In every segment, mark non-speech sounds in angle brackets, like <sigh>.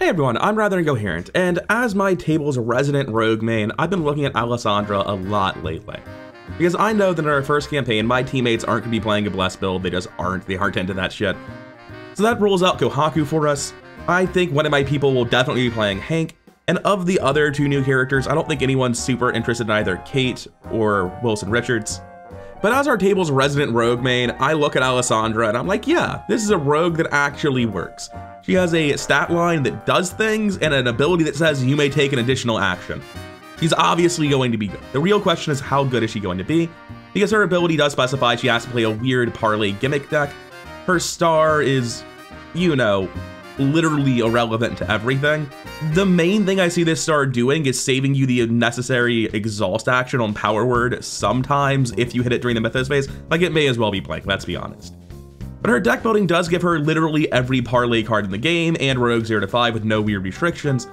Hey everyone, I'm Rather Incoherent, and as my table's resident rogue main, I've been looking at Alessandra a lot lately. Because I know that in our first campaign, my teammates aren't going to be playing a Blessed build, they just aren't, they aren't into that shit. So that rules out Kohaku for us. I think one of my people will definitely be playing Hank, and of the other two new characters, I don't think anyone's super interested in either Kate or Wilson Richards. But as our table's resident rogue main, I look at Alessandra and I'm like, yeah, this is a rogue that actually works. She has a stat line that does things and an ability that says you may take an additional action. She's obviously going to be good. The real question is how good is she going to be? Because her ability does specify she has to play a weird parley gimmick deck. Her star is, you know, literally irrelevant to everything. The main thing I see this star doing is saving you the necessary exhaust action on power word sometimes if you hit it during the mythos phase. Like it may as well be blank, let's be honest. But her deck building does give her literally every parley card in the game and rogue 0 to 5 with no weird restrictions.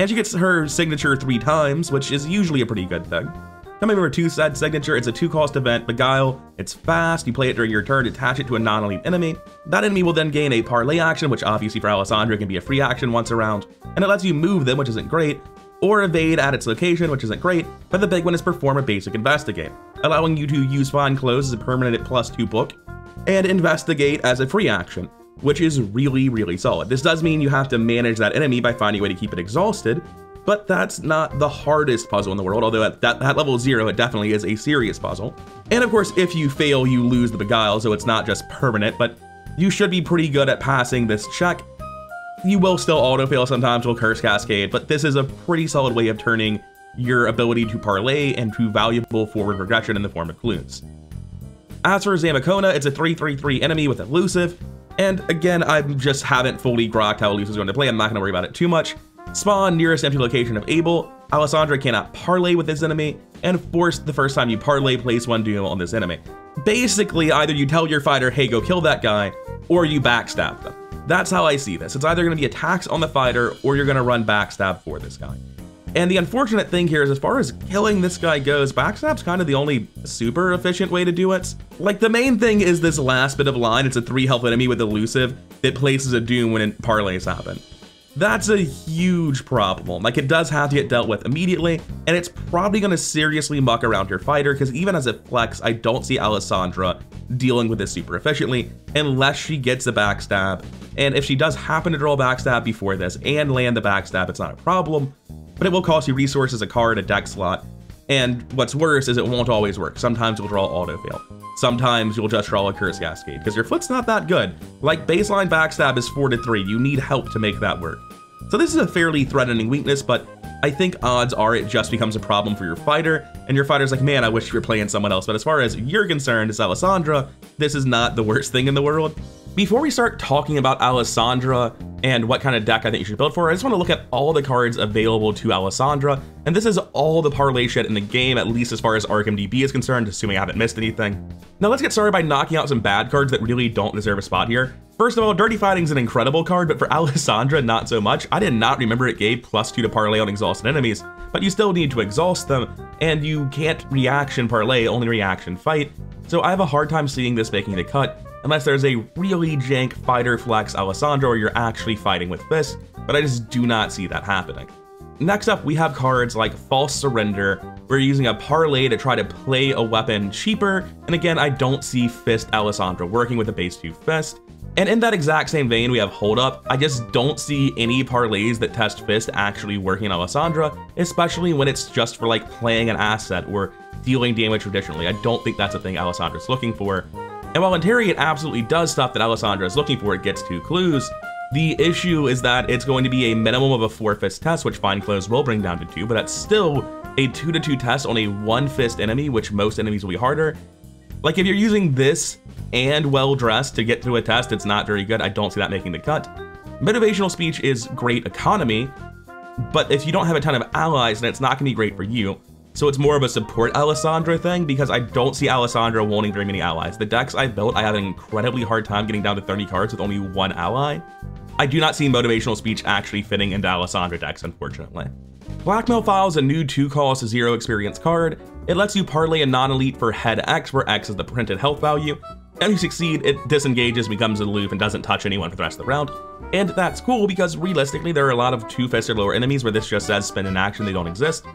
And she gets her signature three times, which is usually a pretty good thing. Coming from her two set signature, it's a two cost event, Beguile. It's fast, you play it during your turn, attach it to a non elite enemy. That enemy will then gain a parley action, which obviously for Alessandra can be a free action once around, and it lets you move them, which isn't great, or evade at its location, which isn't great, but the big one is perform a basic investigate, allowing you to use Fine Clothes as a permanent plus two book, and investigate as a free action, which is really, really solid. This does mean you have to manage that enemy by finding a way to keep it exhausted, but that's not the hardest puzzle in the world, although at that, level zero, it definitely is a serious puzzle. And of course, if you fail, you lose the Beguile, so it's not just permanent, but you should be pretty good at passing this check. You will still auto-fail sometimes with Curse Cascade, but this is a pretty solid way of turning your ability to parley into valuable forward progression in the form of clues. As for Zamacona, it's a 3-3-3 enemy with elusive, and again, I just haven't fully grokked how elusive is going to play, I'm not going to worry about it too much. Spawn nearest empty location of Able. Alessandra cannot parley with this enemy, and force the first time you parley, place one doom on this enemy. Basically, either you tell your fighter, hey, go kill that guy, or you backstab them. That's how I see this. It's either going to be attacks on the fighter, or you're going to run backstab for this guy. And the unfortunate thing here is as far as killing this guy goes, backstab's kind of the only super efficient way to do it. Like the main thing is this last bit of line, it's a three health enemy with elusive that places a doom when parleys happen. That's a huge problem. Like it does have to get dealt with immediately, and it's probably gonna seriously muck around your fighter because even as a flex, I don't see Alessandra dealing with this super efficiently unless she gets the backstab. And if she does happen to draw a backstab before this and land the backstab, it's not a problem, but it will cost you resources, a card, a deck slot. And what's worse is it won't always work. Sometimes you'll draw auto fail. Sometimes you'll just draw a Curse Cascade, because your foot's not that good. Like, baseline backstab is 4 to 3, you need help to make that work. So this is a fairly threatening weakness, but I think odds are it just becomes a problem for your fighter, and your fighter's like, man, I wish you were playing someone else. But as far as you're concerned, as Alessandra, this is not the worst thing in the world. Before we start talking about Alessandra and what kind of deck I think you should build for, I just want to look at all the cards available to Alessandra, and this is all the parley shit in the game, at least as far as ArkhamDB is concerned, assuming I haven't missed anything. Now let's get started by knocking out some bad cards that really don't deserve a spot here. First of all, Dirty Fighting's an incredible card, but for <laughs> Alessandra, not so much. I did not remember it gave plus two to parley on exhausted enemies, but you still need to exhaust them, and you can't reaction parley, only reaction fight. So I have a hard time seeing this making the cut, unless there's a really jank fighter flex Alessandra you're actually fighting with Fist, but I just do not see that happening. Next up, we have cards like False Surrender, where you're using a parley to try to play a weapon cheaper, and again, I don't see Fist Alessandra working with a base 2 Fist. And in that exact same vein, we have Hold Up. I just don't see any parleys that test Fist actually working on Alessandra, especially when it's just for like playing an asset or dealing damage traditionally. I don't think that's a thing Alessandra's looking for. And while Interrogate absolutely does stuff that Alessandra is looking for, it gets two clues, the issue is that it's going to be a minimum of a four fist test, which fine Clothes will bring down to two, but that's still a two to two test on a one fist enemy, which most enemies will be harder. Like if you're using this and well dressed to get through a test, it's not very good. I don't see that making the cut. Motivational speech is great economy, but if you don't have a ton of allies, then it's not gonna be great for you. So it's more of a support Alessandra thing because I don't see Alessandra wanting very many allies. The decks I built, I have an incredibly hard time getting down to 30 cards with only one ally. I do not see motivational speech actually fitting into Alessandra decks, unfortunately. Blackmail File is a new 2 cost 0 experience card. It lets you parley a non-elite for head X, where X is the printed health value. And if you succeed, it disengages, becomes aloof, and doesn't touch anyone for the rest of the round. And that's cool because realistically, there are a lot of two-fisted lower enemies where this just says spin in action, they don't exist.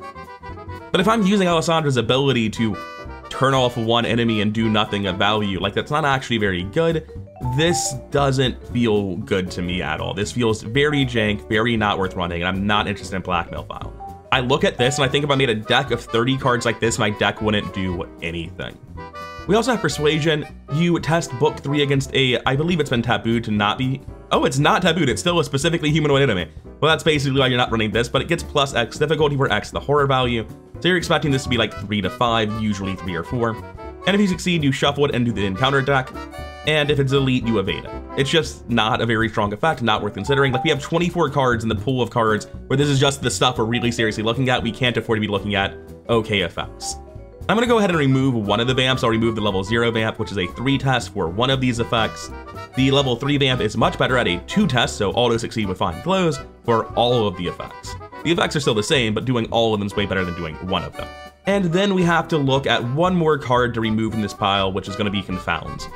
But if I'm using Alessandra's ability to turn off one enemy and do nothing of value, like that's not actually very good, this doesn't feel good to me at all. This feels very jank, very not worth running, and I'm not interested in Blackmail File. I look at this and I think if I made a deck of 30 cards like this, my deck wouldn't do anything. We also have Persuasion. You test book three against a, I believe it's been tabooed to not be, oh, it's not tabooed. It's still a specifically humanoid enemy. Well, that's basically why you're not running this, but it gets plus X difficulty for X the horror value. So you're expecting this to be like three to five, usually three or four. And if you succeed, you shuffle it into the encounter deck. And if it's elite, you evade it. It's just not a very strong effect, not worth considering. Like we have 24 cards in the pool of cards where this is just the stuff we're really seriously looking at. We can't afford to be looking at okay effects. I'm gonna go ahead and remove one of the vamps. I'll remove the level zero vamp, which is a three test for one of these effects. The level three vamp is much better at a two test, so auto succeed with fine clothes for all of the effects. The effects are still the same, but doing all of them is way better than doing one of them. And then we have to look at one more card to remove from this pile, which is gonna be Confound.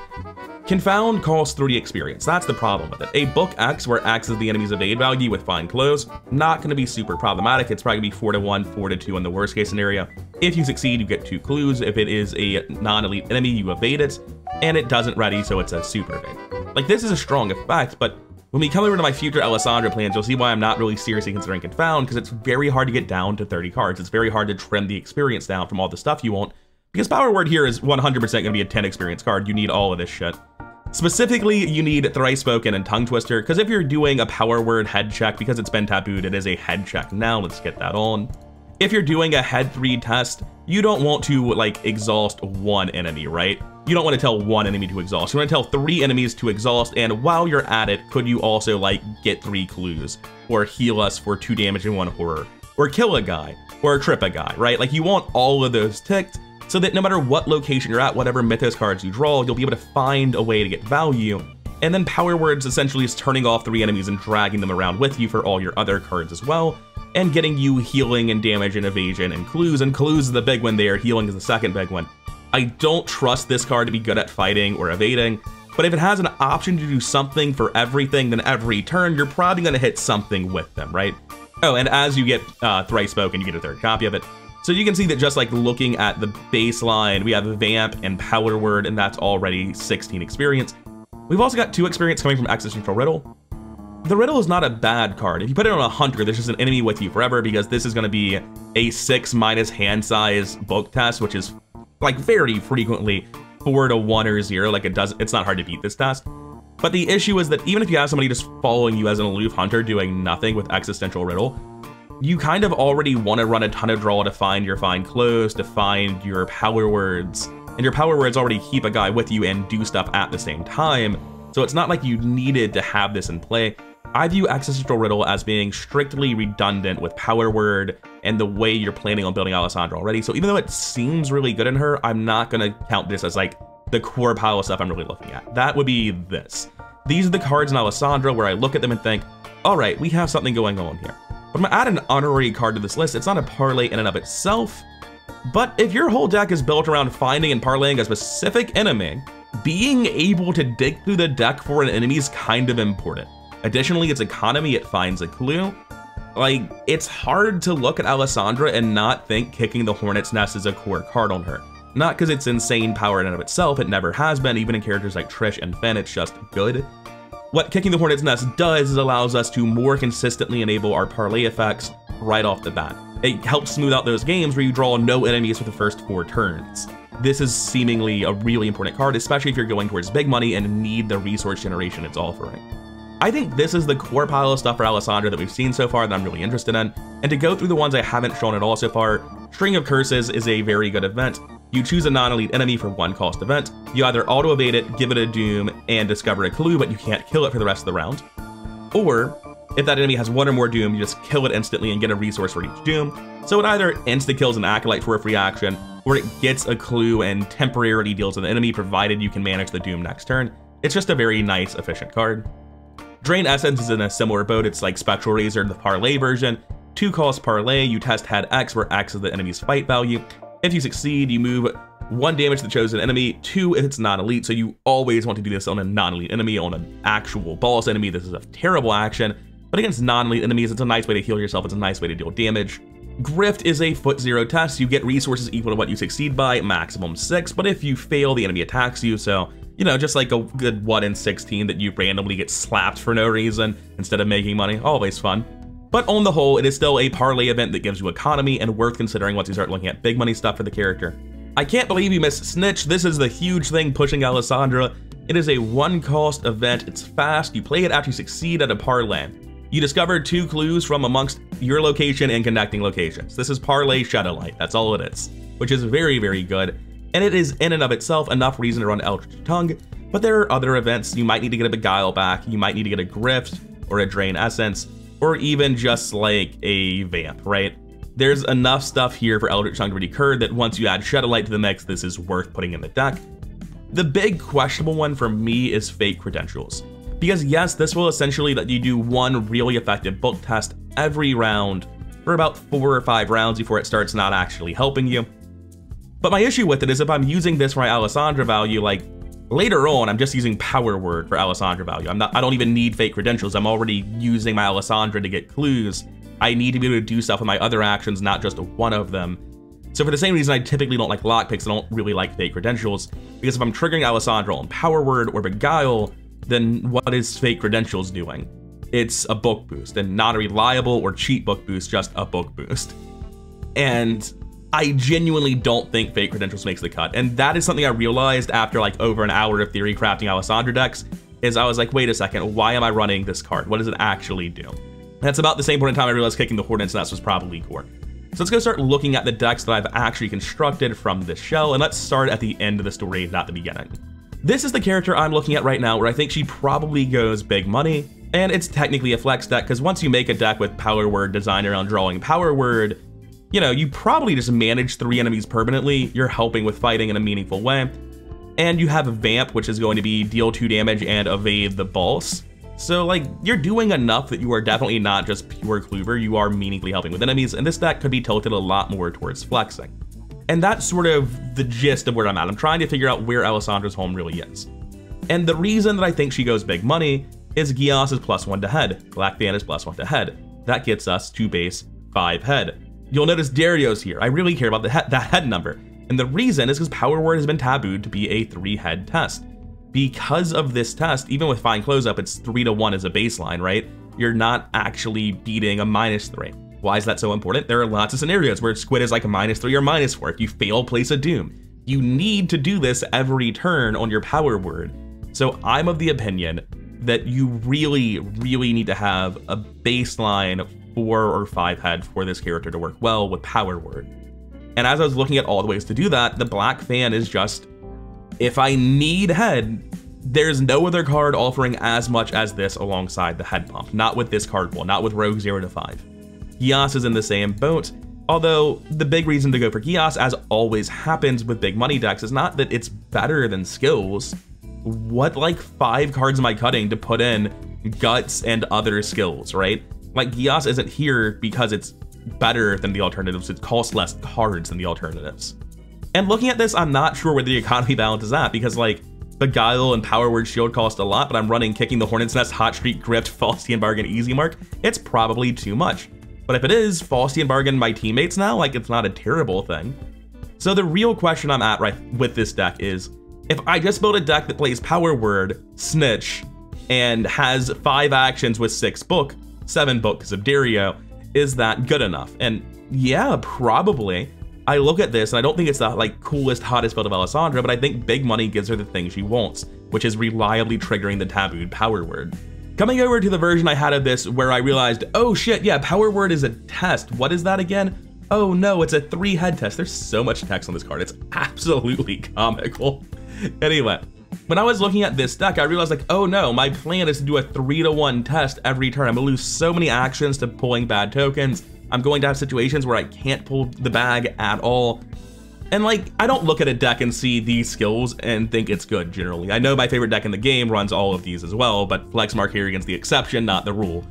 Confound costs 3 experience, that's the problem with it. A book X where X is the enemy's evade value with fine clothes, not going to be super problematic, it's probably going to be 4 to 1, 4 to 2 in the worst case scenario. If you succeed, you get 2 clues, if it is a non-elite enemy, you evade it, and it doesn't ready, so it's a super evade. Like, this is a strong effect, but when we come over to my future Alessandra plans, you'll see why I'm not really seriously considering Confound, because it's very hard to get down to 30 cards. It's very hard to trim the experience down from all the stuff you want, because Power Word here is 100% going to be a 10 experience card. You need all of this shit. Specifically, you need Thrice Spoken and Tongue Twister, because if you're doing a power word head check, because it's been tabooed, it is a head check now, let's get that on. If you're doing a head 3 test, you don't want to, like, exhaust one enemy, right? You don't want to tell one enemy to exhaust. You want to tell three enemies to exhaust, and while you're at it, could you also, like, get three clues? Or heal us for two damage and one horror? Or kill a guy? Or trip a guy, right? Like, you want all of those ticked, so that no matter what location you're at, whatever Mythos cards you draw, you'll be able to find a way to get value. And then Power Words essentially is turning off three enemies and dragging them around with you for all your other cards as well, and getting you healing and damage and evasion and clues, and clues is the big one there, healing is the second big one. I don't trust this card to be good at fighting or evading, but if it has an option to do something for everything, then every turn, you're probably going to hit something with them, right? Oh, and as you get uh, Thrice Spoken, you get a third copy of it. So you can see that just like looking at the baseline, we have Vamp and Power Word, and that's already 16 experience. We've also got two experience coming from Existential Riddle. The Riddle is not a bad card. If you put it on a Hunter, there's just an enemy with you forever because this is going to be a 6 minus hand size book test, which is like very frequently 4 to 1 or 0. Like it does, it's not hard to beat this test. But the issue is that even if you have somebody just following you as an aloof hunter doing nothing with Existential Riddle, you kind of already want to run a ton of draw to find your fine clothes, to find your power words, and your power words already keep a guy with you and do stuff at the same time, so it's not like you needed to have this in play. I view Existential Riddle as being strictly redundant with Power Word and the way you're planning on building Alessandra already, so even though it seems really good in her, I'm not going to count this as like the core pile of stuff I'm really looking at. That would be this. These are the cards in Alessandra where I look at them and think, all right, we have something going on here. But I'm gonna add an honorary card to this list. It's not a parley in and of itself, but if your whole deck is built around finding and parleying a specific enemy, being able to dig through the deck for an enemy is kind of important. Additionally, its economy, it finds a clue. Like, it's hard to look at Alessandra and not think kicking the Hornet's Nest is a core card on her. Not because it's insane power in and of itself, it never has been, even in characters like Trish and Finn, it's just good. What Kicking the Hornet's Nest does is allows us to more consistently enable our parley effects right off the bat. It helps smooth out those games where you draw no enemies for the first four turns. This is seemingly a really important card, especially if you're going towards big money and need the resource generation it's offering. I think this is the core pile of stuff for Alessandra that we've seen so far that I'm really interested in, and to go through the ones I haven't shown at all so far, String of Curses is a very good event. You choose a non-elite enemy for one cost event. You either auto-evade it, give it a doom, and discover a clue, but you can't kill it for the rest of the round. Or, if that enemy has one or more doom, you just kill it instantly and get a resource for each doom. So it either insta-kills an Acolyte for a free action, or it gets a clue and temporarily deals with an enemy provided you can manage the doom next turn. It's just a very nice, efficient card. Drain Essence is in a similar boat, it's like Spectral Razor, the Parley version. Two cost Parley, you test head X where X is the enemy's fight value, if you succeed, you move one damage to the chosen enemy, two if it's non-elite, so you always want to do this on a non-elite enemy, on an actual boss enemy. This is a terrible action, but against non-elite enemies, it's a nice way to heal yourself, it's a nice way to deal damage. Grift is a foot zero test, you get resources equal to what you succeed by, maximum six, but if you fail, the enemy attacks you, so, you know, just like a good 1 in 16 that you randomly get slapped for no reason instead of making money, always fun. But on the whole, it is still a parley event that gives you economy and worth considering once you start looking at big money stuff for the character. I can't believe you missed Snitch. This is the huge thing pushing Alessandra. It is a one cost event. It's fast. You play it after you succeed at a parley. You discover two clues from amongst your location and connecting locations. This is Parley Shadowlight. That's all it is, which is very, very good. And it is in and of itself enough reason to run Eldritch Tongue, but there are other events. You might need to get a Beguile back. You might need to get a Grift or a Drain Essence, or even just like a Vamp, right? There's enough stuff here for Eldritch Tongue to recur that once you add Shadowlight to the mix, this is worth putting in the deck. The big questionable one for me is Fake Credentials. Because yes, this will essentially let you do one really effective book test every round for about four or five rounds before it starts not actually helping you. But my issue with it is if I'm using this for my Alessandra value, like later on, I'm just using Power Word for Alessandra value. I'm not, I don't even need fake credentials. I'm already using my Alessandra to get clues I need to be able to do stuff with my other actions, not just one of them. So for the same reason I typically don't like lockpicks, I don't really like fake credentials, because if I'm triggering Alessandra on Power Word or Beguile, then what is fake credentials doing? It's a book boost, and not a reliable or cheat book boost, just a book boost. And I genuinely don't think fake credentials makes the cut. And that is something I realized after like over an hour of theory crafting Alessandra decks, is I was like, wait a second, why am I running this card? What does it actually do? That's about the same point in time I realized kicking the Hornet's Nest was probably core. So let's go start looking at the decks that I've actually constructed from this shell, and let's start at the end of the story, not the beginning. This is the character I'm looking at right now where I think she probably goes big money, and it's technically a flex deck because once you make a deck with Power Word designed around drawing Power Word, you know, you probably just manage three enemies permanently, you're helping with fighting in a meaningful way, and you have Vamp, which is going to be deal 2 damage and evade the boss. So like, you're doing enough that you are definitely not just pure Kluber, you are meaningfully helping with enemies, and this deck could be tilted a lot more towards flexing. And that's sort of the gist of where I'm at. I'm trying to figure out where Alessandra's home really is. And the reason that I think she goes big money is Geass is plus one to head, Black Fan is plus one to head. That gets us to base five head. You'll notice Dario's here. I really care about the he that head number. And the reason is because Power Word has been tabooed to be a three head test because of this test, even with fine clothes up, it's three to one as a baseline, right? You're not actually beating a minus three. Why is that so important? There are lots of scenarios where Squid is like a minus three or minus four. If you fail, place a Doom. You need to do this every turn on your power word. So I'm of the opinion that you really, really need to have a baseline four or five head for this character to work well with power word. And as I was looking at all the ways to do that, the black fan is just if I need head, there's no other card offering as much as this alongside the head pump. Not with this card pool, not with Rogue 0 to 5. Geass is in the same boat, although the big reason to go for Geass, as always happens with big money decks, is not that it's better than skills. What like five cards am I cutting to put in guts and other skills, right? Like Geass isn't here because it's better than the alternatives, it costs less cards than the alternatives. And looking at this, I'm not sure where the economy <laughs> balance is at because like Beguile and Power Word Shield cost a lot, but I'm running Kicking the Hornet's Nest, Hot Streak, Grift, <laughs> Faustian Bargain, Easy Mark. It's probably too much. But if it is Faustian Bargain my teammates now, like it's not a terrible thing. So the real question I'm at right with this deck is, if I just build a deck that plays Power Word, Snitch, and has five actions with six book, seven books of Dario, is that good enough? And yeah, probably. I look at this and I don't think it's the like coolest, hottest build of Alessandra, but I think big money gives her the thing she wants, which is reliably triggering the tabooed power word. Coming over to the version I had of this where I realized, oh shit, yeah, power word is a test. What is that again? Oh no, it's a three head test. There's so much text on this card. It's <laughs> absolutely comical. anyway, when I was looking at this deck, I realized like, oh no, my plan is to do a three to one test every turn. I'm gonna lose so many actions to pulling bad tokens. I'm going to have situations where I can't pull the bag at all. And like, I don't look at a deck and see these skills and think it's good generally. I know my favorite deck in the game runs all of these as well, but Flex Mark here against the exception, not the rule.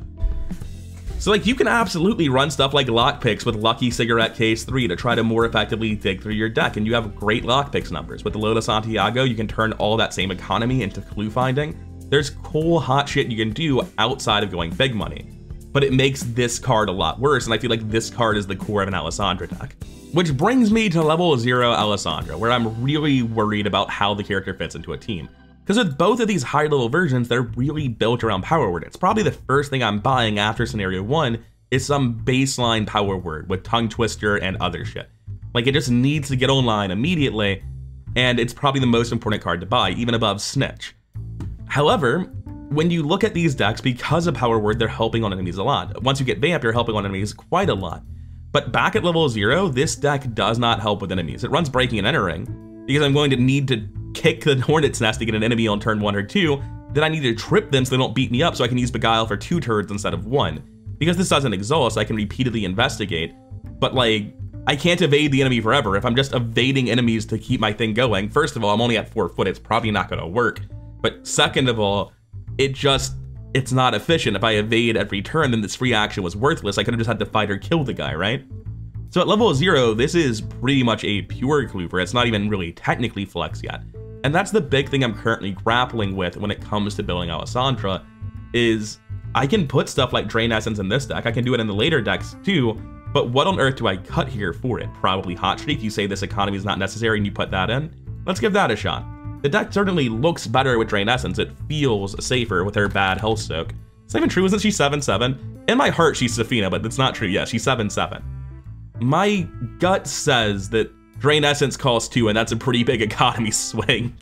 So like you can absolutely run stuff like lockpicks with Lucky Cigarette Case 3 to try to more effectively dig through your deck, and you have great lockpicks numbers. With the Lola Santiago, you can turn all that same economy into clue finding. There's cool hot shit you can do outside of going big money. But it makes this card a lot worse, and I feel like this card is the core of an Alessandra deck. Which brings me to level 0 Alessandra, where I'm really worried about how the character fits into a team. Because with both of these high level versions, they're really built around power word. It's probably the first thing I'm buying after scenario one is some baseline power word with tongue twister and other shit. Like it just needs to get online immediately, and it's probably the most important card to buy, even above Snitch. However, when you look at these decks, because of power word, they're helping on enemies a lot. Once you get Vamp, you're helping on enemies quite a lot. But back at level zero, this deck does not help with enemies. It runs breaking and entering, because I'm going to need to kick the <laughs> Hornet's Nest to get an enemy on turn one or two, then I need to trip them so they don't beat me up so I can use Beguile for two turns instead of one. Because this doesn't exhaust, I can repeatedly investigate, but like, I can't evade the enemy forever. If I'm just evading enemies to keep my thing going, first of all, I'm only at four foot, it's probably not gonna work. But second of all, it just, it's not efficient. If I evade every turn, then this free action was worthless. I could have just had to fight or kill the guy, right? So at level zero, this is pretty much a pure Kloofer. It's not even really technically flex yet. And that's the big thing I'm currently grappling with when it comes to building Alessandra, is I can put stuff like Drain Essence in this deck, I can do it in the later decks too, but what on earth do I cut here for it? Probably Hot Streak, you say this economy is not necessary and you put that in? Let's give that a shot. The deck certainly looks better with Drain Essence, it feels safer with her bad Health Soak. Is that even true? Isn't she 7-7? In my heart, she's Sefina, but that's not true. Yeah, she's 7-7. My gut says that Drain Essence costs two, and that's a pretty big <laughs> economy swing.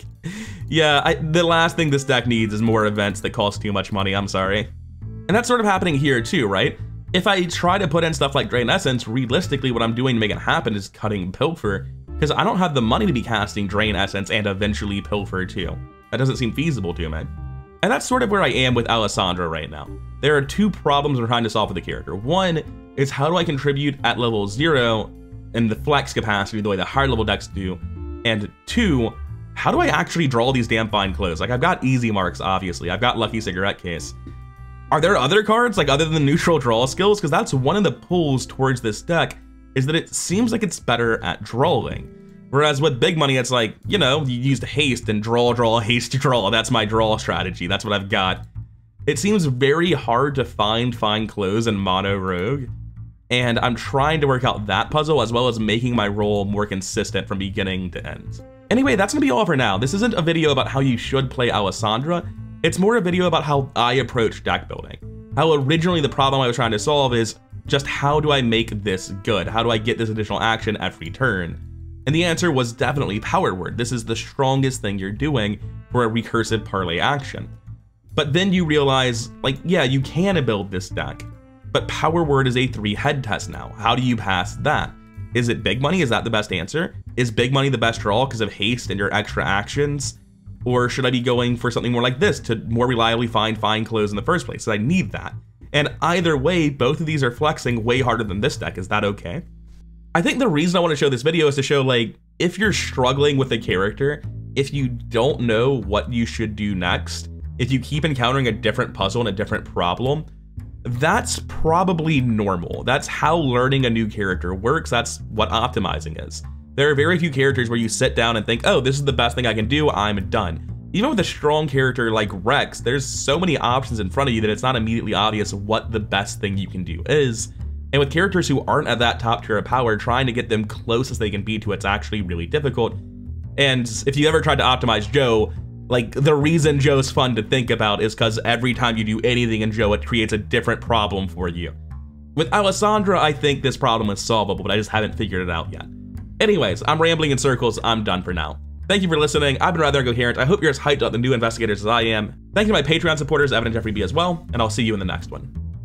yeah, I, the last thing this deck needs is more events that cost too much money, I'm sorry. And that's sort of happening here too, right? If I try to put in stuff like Drain Essence, realistically what I'm doing to make it happen is cutting Pilfer, because I don't have the money to be casting Drain Essence and eventually Pilfer too. That doesn't seem feasible to me. And that's sort of where I am with Alessandra right now. There are two problems I'm trying to solve with the character. One is how do I contribute at level zero in the flex capacity the way the higher level decks do. And two, how do I actually draw these damn fine clothes? Like I've got easy marks, obviously. I've got lucky cigarette case. Are there other cards like other than the neutral draw skills? Because that's one of the pulls towards this deck is that it seems like it's better at drawing. Whereas with big money, it's like, you know, you used haste and draw, draw, haste, <laughs> draw. That's my draw strategy. That's what I've got. It seems very hard to find fine clothes in mono rogue and I'm trying to work out that puzzle as well as making my role more consistent from beginning to end. Anyway, that's gonna be all for now. This isn't a video about how you should play Alessandra, it's more a video about how I approach deck building. How originally the problem I was trying to solve is just how do I make this good? How do I get this additional action every turn? And the answer was definitely power word. This is the strongest thing you're doing for a recursive parley action. But then you realize, like, yeah, you can build this deck, but Power Word is a three head test now. How do you pass that? Is it big money? Is that the best answer? Is big money the best draw because of haste and your extra actions? Or should I be going for something more like this to more reliably find fine clothes in the first place? I need that. And either way, both of these are flexing way harder than this deck. Is that okay? I think the reason I want to show this video is to show like, if you're struggling with a character, if you don't know what you should do next, if you keep encountering a different puzzle and a different problem, that's probably normal. That's how learning a new character works. That's what optimizing is. There are very few characters where you sit down and think, oh, this is the best thing I can do, I'm done. Even with a strong character like Rex, there's so many options in front of you that it's not immediately obvious what the best thing you can do is. And with characters who aren't at that top tier of power, trying to get them close as they can be to it's actually really difficult. And if you ever tried to optimize Joe, like the reason Joe's fun to think about is because every time you do anything in Joe, it creates a different problem for you. With Alessandra, I think this problem is solvable, but I just haven't figured it out yet. Anyways, I'm rambling in circles, I'm done for now. Thank you for listening, I've been rather incoherent, I hope you're as hyped up the new investigators as I am. Thank you to my Patreon supporters, Evan and Jeffrey B as well, and I'll see you in the next one.